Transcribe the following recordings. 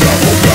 rebel,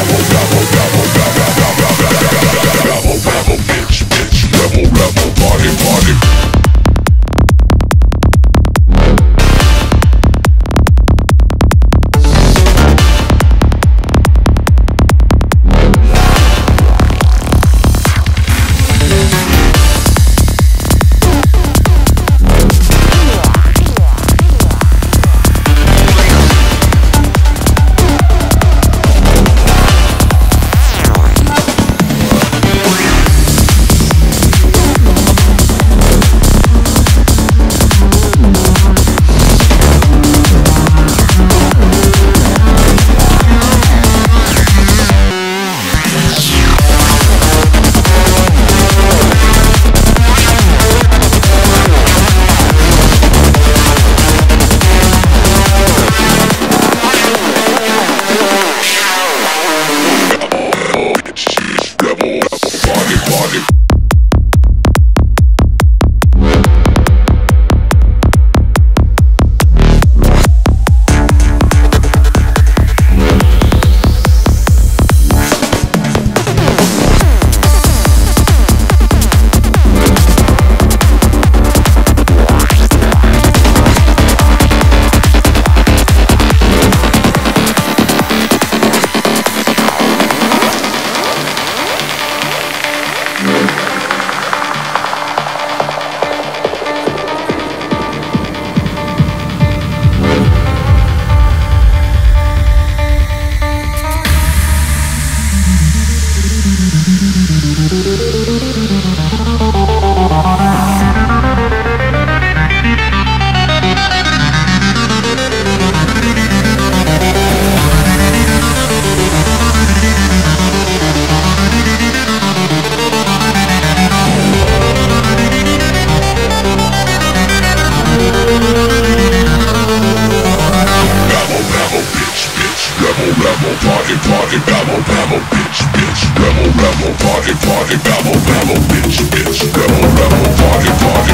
party, party, babble, babble, bitch, bitch, rebel, rebel, party, party, babble, babble, bitch, bitch, rebel, rebel, party, party,